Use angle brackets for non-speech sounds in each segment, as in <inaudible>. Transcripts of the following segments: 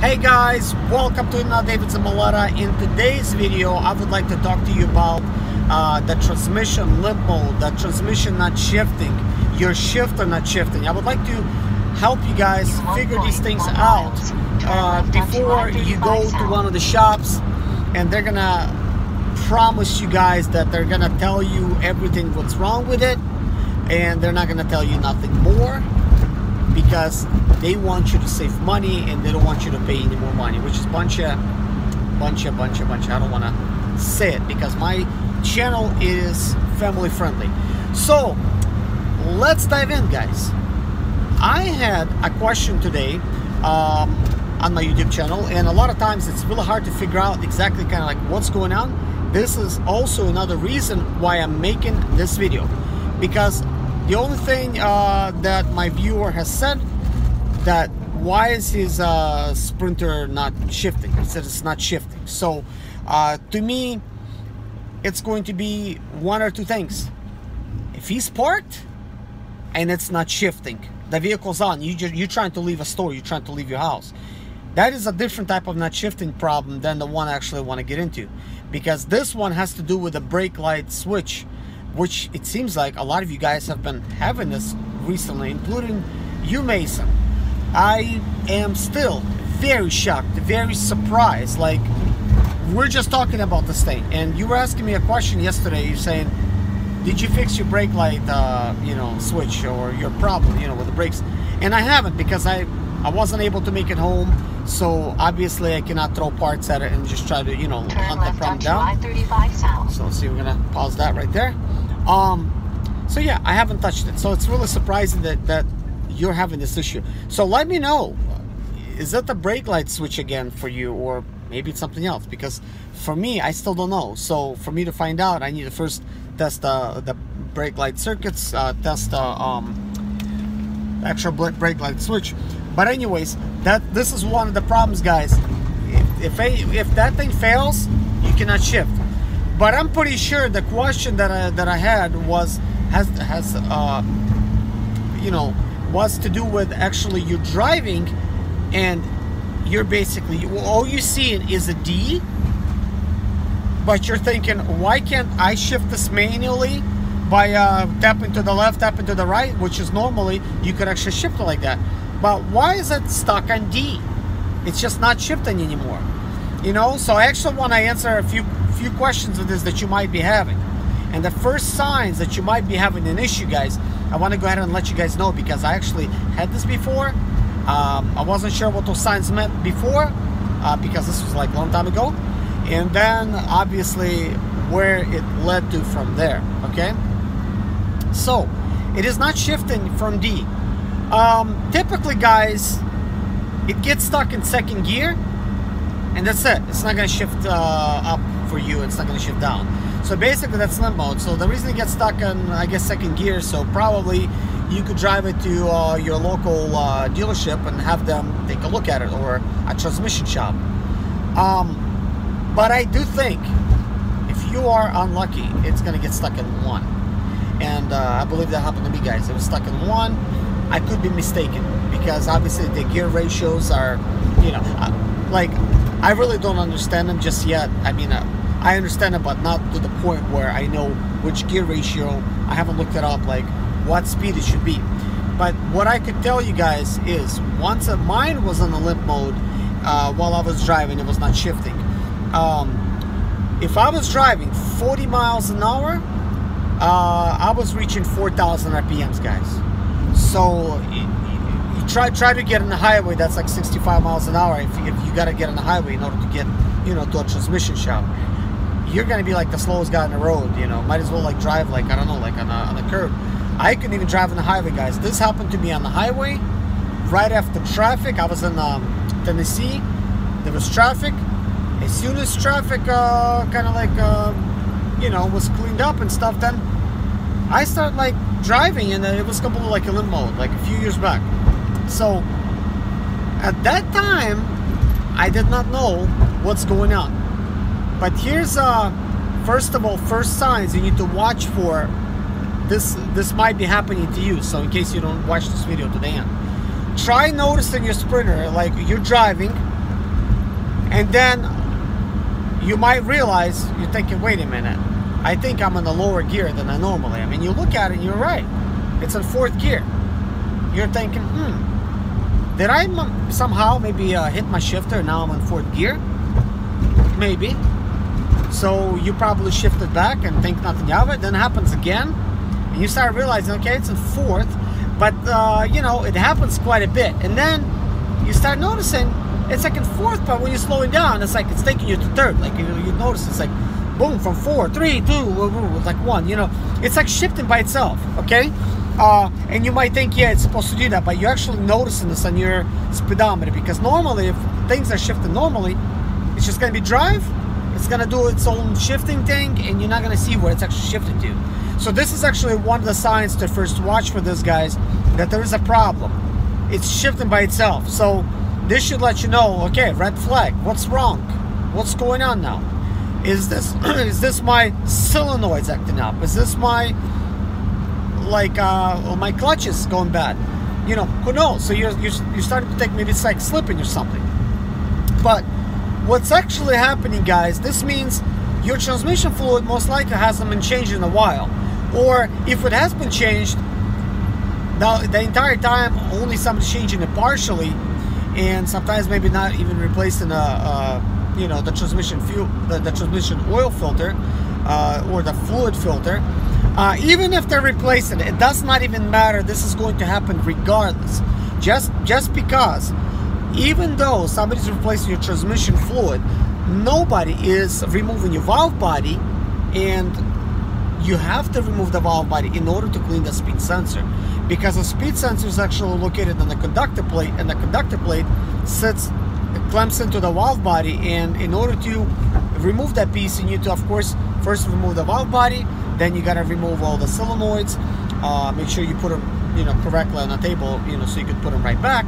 Hey guys, welcome to another day with Zimaleta. In today's video, I would like to talk to you about uh, the transmission limp mode, the transmission not shifting, your shifter not shifting. I would like to help you guys figure these things out uh, before you go to one of the shops and they're gonna promise you guys that they're gonna tell you everything what's wrong with it and they're not gonna tell you nothing more because they want you to save money and they don't want you to pay any more money, which is bunch of, bunch of, bunch of, bunch of. I don't want to say it because my channel is family friendly. So let's dive in, guys. I had a question today um, on my YouTube channel, and a lot of times it's really hard to figure out exactly kind of like what's going on. This is also another reason why I'm making this video because the only thing uh, that my viewer has said that why is his uh, Sprinter not shifting? He said it's not shifting. So uh, to me, it's going to be one or two things. If he's parked and it's not shifting, the vehicle's on. You just, you're trying to leave a store. You're trying to leave your house. That is a different type of not shifting problem than the one I actually want to get into, because this one has to do with the brake light switch which it seems like a lot of you guys have been having this recently, including you, Mason. I am still very shocked, very surprised. Like, we're just talking about this thing, and you were asking me a question yesterday. You're saying, "Did you fix your brake light, uh, you know, switch or your problem, you know, with the brakes?" And I haven't because I I wasn't able to make it home. So obviously I cannot throw parts at it and just try to, you know, Turn hunt the problem down. So see, we're gonna pause that right there. Um, so yeah, I haven't touched it. So it's really surprising that, that you're having this issue. So let me know, is that the brake light switch again for you or maybe it's something else? Because for me, I still don't know. So for me to find out, I need to first test uh, the brake light circuits, uh, test the uh, um, actual brake light switch. But anyways, that this is one of the problems, guys. If, if, if that thing fails, you cannot shift. But I'm pretty sure the question that I, that I had was has has uh, you know was to do with actually you driving and you're basically all you see is a D but you're thinking why can't I shift this manually by uh, tapping to the left tapping to the right which is normally you could actually shift it like that. But why is it stuck on D? It's just not shifting anymore. You know so I actually want to answer a few few questions of this that you might be having. And the first signs that you might be having an issue, guys, I want to go ahead and let you guys know because I actually had this before. Um, I wasn't sure what those signs meant before uh, because this was like a long time ago. And then obviously where it led to from there, okay? So, it is not shifting from D. Um, typically, guys, it gets stuck in second gear and that's it. It's not going to shift uh, up for you. It's not going to shift down. So basically that's limp mode. So the reason it gets stuck in, I guess, second gear, so probably you could drive it to uh, your local uh, dealership and have them take a look at it or a transmission shop. Um, but I do think if you are unlucky, it's going to get stuck in one. And uh, I believe that happened to me, guys. It was stuck in one. I could be mistaken because obviously the gear ratios are, you know, uh, like I really don't understand them just yet. I mean, uh, I understand it, but not to the point where I know which gear ratio. I haven't looked it up, like what speed it should be. But what I could tell you guys is once a, mine was in the limp mode uh, while I was driving, it was not shifting. Um, if I was driving 40 miles an hour, uh, I was reaching 4,000 RPMs, guys. So try try to get on the highway that's like 65 miles an hour. If, if you got to get on the highway in order to get, you know, to a transmission shop you're gonna be like the slowest guy on the road. You know, might as well like drive like I don't know, like on a, on the curb. I couldn't even drive on the highway, guys. This happened to me on the highway right after traffic. I was in um, Tennessee. There was traffic. As soon as traffic uh, kind of like uh, you know was cleaned up and stuff, then I started like driving, and it was completely like a limp mode, like a few years back. So at that time, I did not know what's going on. But here's uh first of all, first signs you need to watch for. This this might be happening to you. So in case you don't watch this video to the end, try noticing your sprinter like you're driving and then you might realize you're thinking, wait a minute, I think I'm in a lower gear than I normally. am. And you look at it, and you're right. It's in fourth gear. You're thinking, hmm, did I somehow maybe uh, hit my shifter? Now I'm in fourth gear. Maybe. So you probably shifted back and think nothing of it. Then it happens again, and you start realizing, okay, it's in fourth, but uh, you know it happens quite a bit, and then you start noticing it's like in fourth, but when you're slowing down, it's like it's taking you to third. Like you, you notice it's like boom from four, three, two, like one. You know, it's like shifting by itself. Okay. Uh, and you might think, yeah, it's supposed to do that, but you're actually noticing this on your speedometer because normally, if things are shifting normally, it's just going to be drive, it's going to do its own shifting thing, and you're not going to see where it's actually shifting to. So this is actually one of the signs to first watch for this, guys, that there is a problem. It's shifting by itself. So this should let you know, okay, red flag, what's wrong? What's going on now? Is this <clears throat> is this my solenoids acting up? Is this my like uh, my clutches going bad? You know, who knows? So you're, you're, you're starting to think maybe it's like slipping or something. But what's actually happening, guys, this means your transmission fluid most likely hasn't been changed in a while. Or if it has been changed, now the entire time only somebody's changing it partially and sometimes maybe not even replacing a, a you know the transmission fuel the, the transmission oil filter uh, or the fluid filter uh, even if they're replacing it it does not even matter. This is going to happen regardless. Just just because even though somebody's replacing your transmission fluid nobody is removing your valve body and you have to remove the valve body in order to clean the speed sensor. Because the speed sensor is actually located on the conductor plate and the conductor plate sits clamps into the valve body and in order to remove that piece you need to of course first remove the valve body then you got to remove all the solenoids uh, make sure you put them you know correctly on the table you know so you could put them right back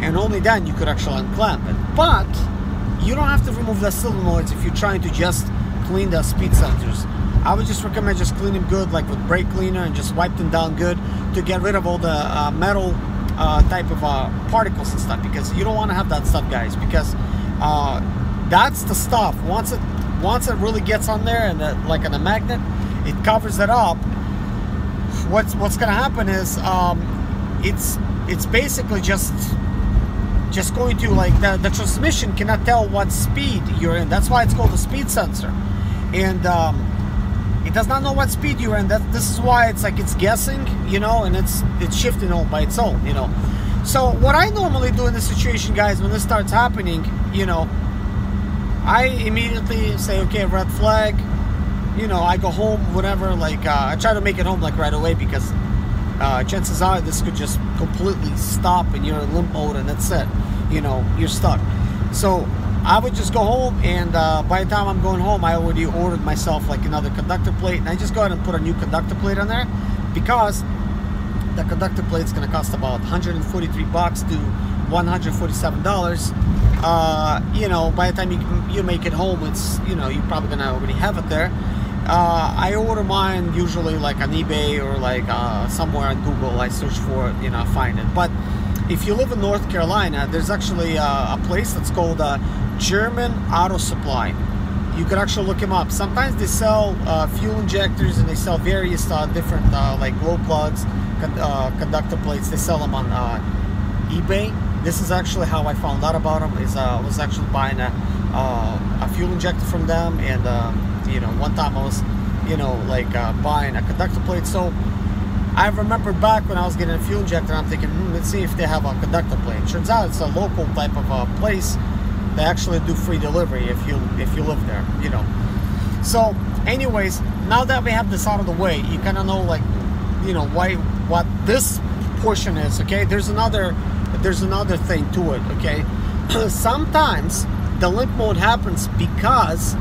and only then you could actually unclamp it but you don't have to remove the solenoids if you're trying to just clean the speed sensors I would just recommend just clean them good, like with brake cleaner, and just wipe them down good to get rid of all the uh, metal uh, type of uh, particles and stuff. Because you don't want to have that stuff, guys. Because uh, that's the stuff. Once it once it really gets on there and uh, like on a magnet, it covers it up. What's what's gonna happen is um, it's it's basically just just going to like the, the transmission cannot tell what speed you're in. That's why it's called a speed sensor. And um, it does not know what speed you're in. That this is why it's like it's guessing, you know, and it's it's shifting all by its own, you know. So what I normally do in this situation, guys, when this starts happening, you know, I immediately say, okay, red flag. You know, I go home, whatever. Like uh, I try to make it home like right away because uh, chances are this could just completely stop and you're in limp mode and that's it. You know, you're stuck. So I would just go home and uh, by the time I'm going home I already ordered myself like another conductor plate and I just go ahead and put a new conductor plate on there because the conductor plate is going to cost about 143 bucks to 147 dollars uh, you know by the time you, you make it home it's you know you're probably gonna already have it there uh, I order mine usually like on eBay or like uh, somewhere on Google I search for it you know find it but if you live in North Carolina there's actually uh, a place that's called uh, German Auto Supply. You could actually look them up. Sometimes they sell uh, fuel injectors and they sell various uh, different uh, like glow plugs, con conductor plates. They sell them on uh, eBay. This is actually how I found out about them. Is uh, I was actually buying a, a fuel injector from them, and you know, one time I was, you know, like buying a conductor plate. So I remember back when I was getting a fuel injector, I'm thinking, hmm, let's see if they have a conductor plate. Turns out it's a local type of a place they actually do free delivery if you if you live there you know so anyways now that we have this out of the way you kind of know like you know why what this portion is okay there's another there's another thing to it okay <clears throat> sometimes the limp mode happens because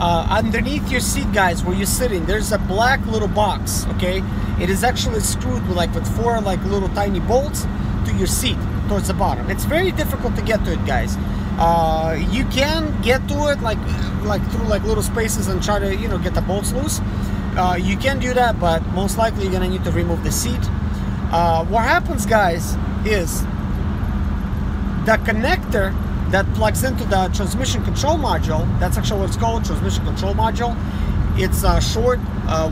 uh, underneath your seat guys where you're sitting there's a black little box okay it is actually screwed with like with four like little tiny bolts to your seat towards the bottom it's very difficult to get to it guys uh, you can get to it like like through like little spaces and try to you know get the bolts loose. Uh, you can do that, but most likely you're gonna need to remove the seat. Uh, what happens, guys, is the connector that plugs into the transmission control module. That's actually what it's called, transmission control module. It's a short uh,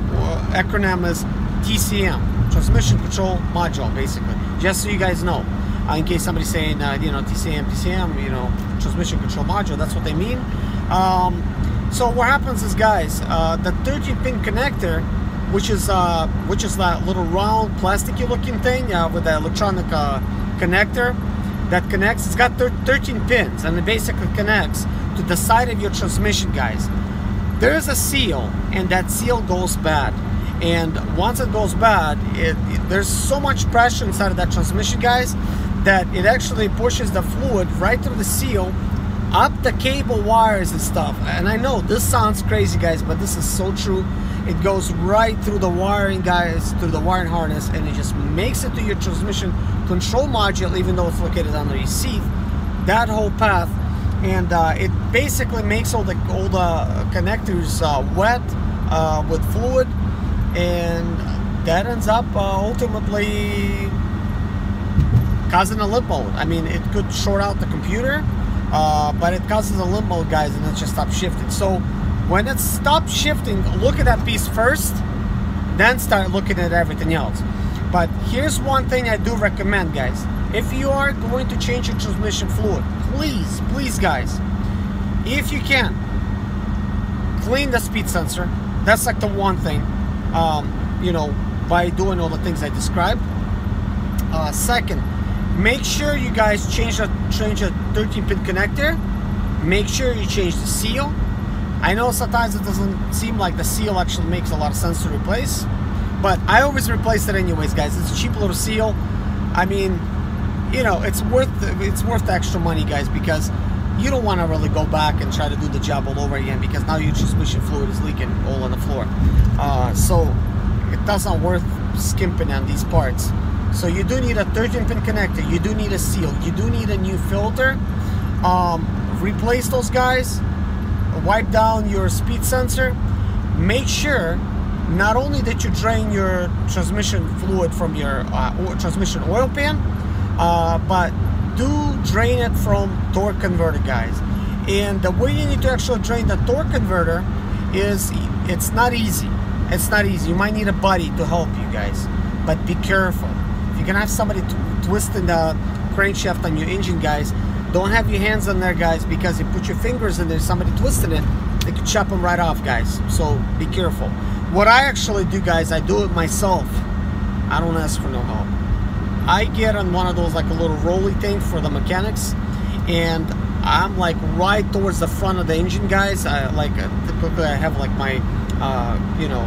acronym is TCM, transmission control module, basically. Just so you guys know, uh, in case somebody's saying, uh, you know, TCM, TCM, you know, transmission control module. That's what they mean. Um, so what happens is, guys, uh, the 13-pin connector, which is uh, which is that little round plasticky looking thing uh, with the electronic uh, connector that connects. It's got 13 pins, and it basically connects to the side of your transmission, guys. There is a seal, and that seal goes bad. And once it goes bad, it, it, there's so much pressure inside of that transmission, guys, that it actually pushes the fluid right through the seal up the cable wires and stuff. And I know this sounds crazy, guys, but this is so true. It goes right through the wiring, guys, through the wiring harness, and it just makes it to your transmission control module, even though it's located under your seat. That whole path, and uh, it basically makes all the all the connectors uh, wet uh, with fluid, and that ends up uh, ultimately causing a limp mode. I mean, it could short out the computer uh, but it causes a limp mode, guys and it just stops shifting. So when it stops shifting look at that piece first then start looking at everything else. But here's one thing I do recommend guys. If you are going to change your transmission fluid please please guys if you can clean the speed sensor. That's like the one thing um, you know by doing all the things I described. Uh, second make sure you guys change the change the 13 pin connector. Make sure you change the seal. I know sometimes it doesn't seem like the seal actually makes a lot of sense to replace but I always replace it anyways guys. It's a cheap little seal. I mean you know it's worth it's worth the extra money guys because you don't want to really go back and try to do the job all over again because now your transmission fluid is leaking all on the floor. Uh, so it doesn't worth skimping on these parts so you do need a 13 pin connector. You do need a seal. You do need a new filter. Um, replace those guys. Wipe down your speed sensor. Make sure not only that you drain your transmission fluid from your uh, transmission oil pan, uh, but do drain it from torque converter, guys. And the way you need to actually drain the torque converter is it's not easy. It's not easy. You might need a buddy to help you guys, but be careful gonna have somebody twisting the crankshaft on your engine, guys. Don't have your hands on there, guys, because you put your fingers in there, somebody twisting it, they could chop them right off, guys. So be careful. What I actually do, guys, I do it myself. I don't ask for no help. I get on one of those like a little rolly thing for the mechanics, and I'm like right towards the front of the engine, guys. I like uh, typically I have like my, uh, you know,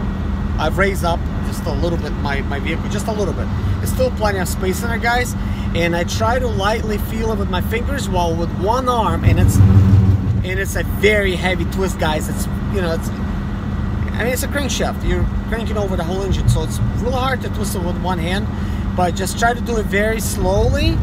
I've raised up just a little bit my, my vehicle, just a little bit. Still plenty of space in there, guys. And I try to lightly feel it with my fingers while with one arm, and it's and it's a very heavy twist, guys. It's you know, it's I mean it's a crankshaft. You're cranking over the whole engine, so it's real hard to twist it with one hand. But just try to do it very slowly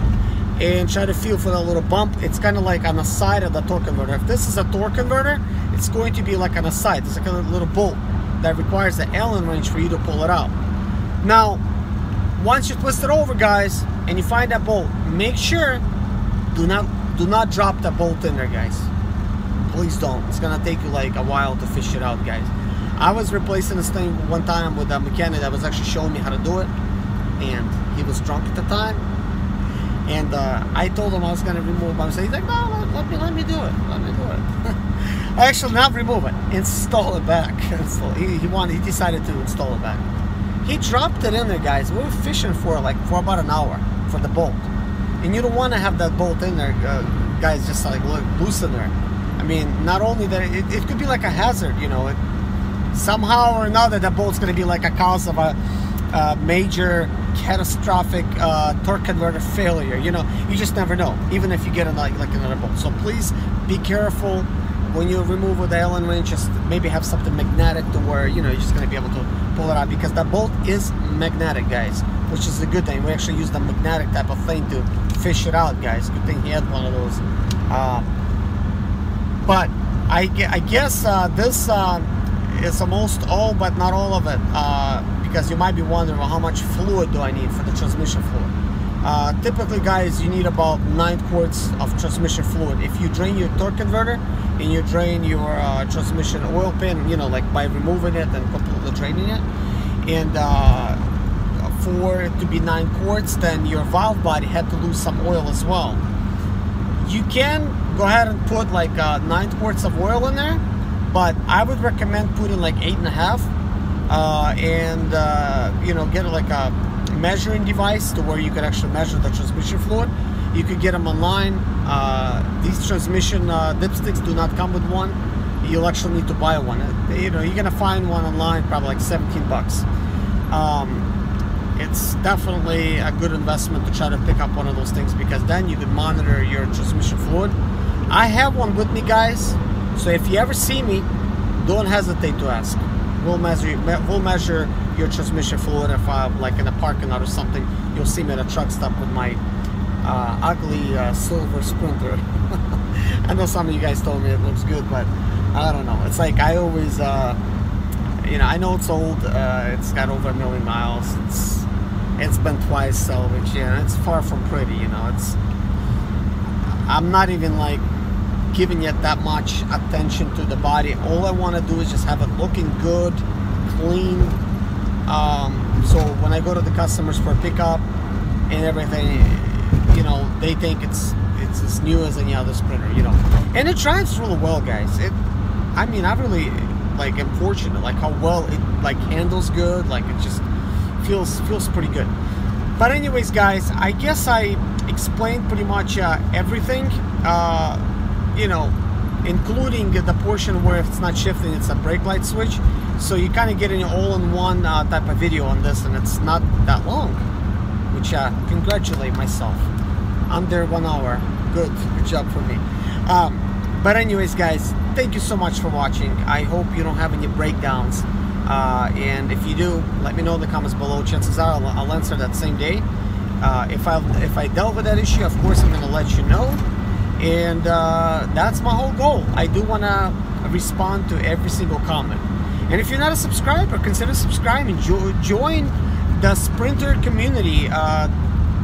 and try to feel for that little bump. It's kind of like on the side of the torque converter. If this is a torque converter, it's going to be like on the side. It's like a little bolt that requires the Allen wrench for you to pull it out. Now, once you twist it over, guys, and you find that bolt, make sure do not do not drop that bolt in there, guys. Please don't. It's gonna take you like a while to fish it out, guys. I was replacing this thing one time with a mechanic that was actually showing me how to do it, and he was drunk at the time. And uh, I told him I was gonna remove my. He's like, no, let, let me let me do it. Let me do it. I <laughs> Actually, not remove it, install it back. <laughs> he, he wanted, he decided to install it back. He dropped it in there, guys. We were fishing for like for about an hour for the bolt, and you don't want to have that bolt in there, uh, guys. Just like look loose in there. I mean, not only that, it, it could be like a hazard, you know. It, somehow or another, that bolt's going to be like a cause of a, a major catastrophic uh, torque converter failure. You know, you just never know, even if you get a, like, like another bolt. So please be careful when you remove with the Allen wrench, just maybe have something magnetic to where, you know, you're just going to be able to pull it out because that bolt is magnetic, guys, which is a good thing. We actually use the magnetic type of thing to fish it out, guys. Good thing he had one of those. Uh, but I, I guess uh, this uh, is almost all, but not all of it, uh, because you might be wondering, well, how much fluid do I need for the transmission fluid? Uh, typically guys you need about 9 quarts of transmission fluid. If you drain your torque converter and you drain your uh, transmission oil pan you know like by removing it and completely draining it and uh, for it to be 9 quarts then your valve body had to lose some oil as well. You can go ahead and put like uh, 9 quarts of oil in there but I would recommend putting like eight and a half uh, and uh, you know get like a measuring device to where you could actually measure the transmission fluid. You could get them online. Uh, these transmission uh, dipsticks do not come with one. You'll actually need to buy one. Uh, you know, you're gonna find one online, probably like 17 bucks. Um, it's definitely a good investment to try to pick up one of those things because then you can monitor your transmission fluid. I have one with me, guys. So if you ever see me, don't hesitate to ask. We'll measure, we'll measure your transmission fluid. If I'm like in a parking lot or something, you'll see me at a truck stop with my uh, ugly uh, silver Sprinter. <laughs> I know some of you guys told me it looks good, but I don't know. It's like I always, uh, you know, I know it's old. Uh, it's got over a million miles. It's it's been twice salvaged. Yeah, it's far from pretty. You know, it's. I'm not even like giving it that much attention to the body. All I want to do is just have it looking good, clean, um, so when I go to the customers for pickup and everything, you know, they think it's it's as new as any other Sprinter, you know. And it drives really well, guys. It, I mean, I really like am fortunate, like how well it like handles good, like it just feels feels pretty good. But anyways, guys, I guess I explained pretty much uh, everything. Uh, you know, including the portion where if it's not shifting, it's a brake light switch. So you kind of get an all-in-one uh, type of video on this, and it's not that long, which uh, congratulate myself. Under one hour, good, good job for me. Um, but anyways, guys, thank you so much for watching. I hope you don't have any breakdowns. Uh, and if you do, let me know in the comments below. Chances are I'll, I'll answer that same day. Uh, if I if I dealt with that issue, of course I'm going to let you know. And uh, that's my whole goal. I do want to respond to every single comment. And if you're not a subscriber, consider subscribing. Jo join the Sprinter community. Uh,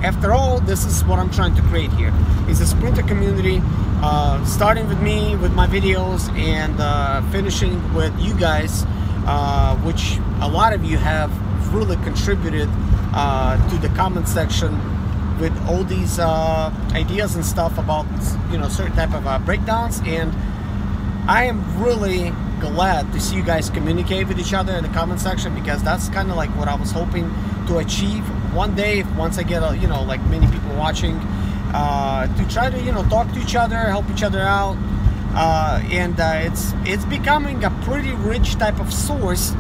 after all, this is what I'm trying to create here. Is a Sprinter community, uh, starting with me with my videos and uh, finishing with you guys, uh, which a lot of you have really contributed uh, to the comment section with all these uh, ideas and stuff about you know certain type of breakdowns. And I am really glad to see you guys communicate with each other in the comment section because that's kind of like what I was hoping to achieve one day once I get a, you know like many people watching uh, to try to you know talk to each other help each other out. Uh, and uh, it's it's becoming a pretty rich type of source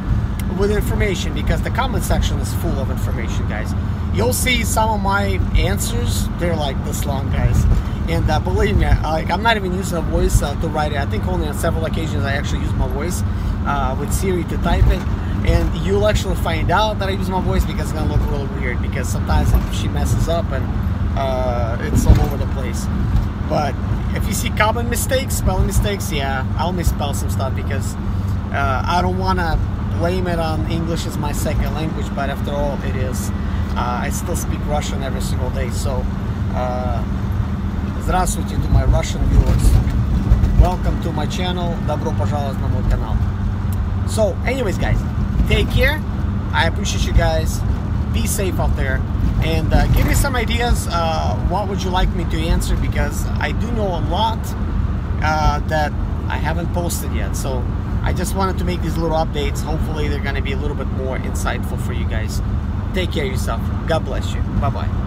with information because the comment section is full of information guys you'll see some of my answers they're like this long guys and uh, believe me, like I'm not even using a voice uh, to write it. I think only on several occasions I actually use my voice uh, with Siri to type it. And you'll actually find out that I use my voice because it's gonna look really weird. Because sometimes she messes up and uh, it's all over the place. But if you see common mistakes, spelling mistakes, yeah, I'll misspell some stuff because uh, I don't want to blame it on English as my second language. But after all, it is. Uh, I still speak Russian every single day, so. Здравствуйте to my Russian viewers. Welcome to my channel. Добро пожаловать на мой канал. So, anyways, guys, take care. I appreciate you guys. Be safe out there. And uh, give me some ideas. Uh, what would you like me to answer? Because I do know a lot uh, that I haven't posted yet. So, I just wanted to make these little updates. Hopefully, they're going to be a little bit more insightful for you guys. Take care of yourself. God bless you. Bye-bye.